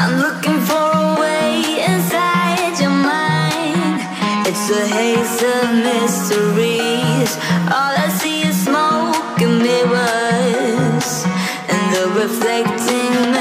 I'm looking for a way inside your mind. It's a haze of mysteries. All I see is smoke and mirrors, and the reflecting.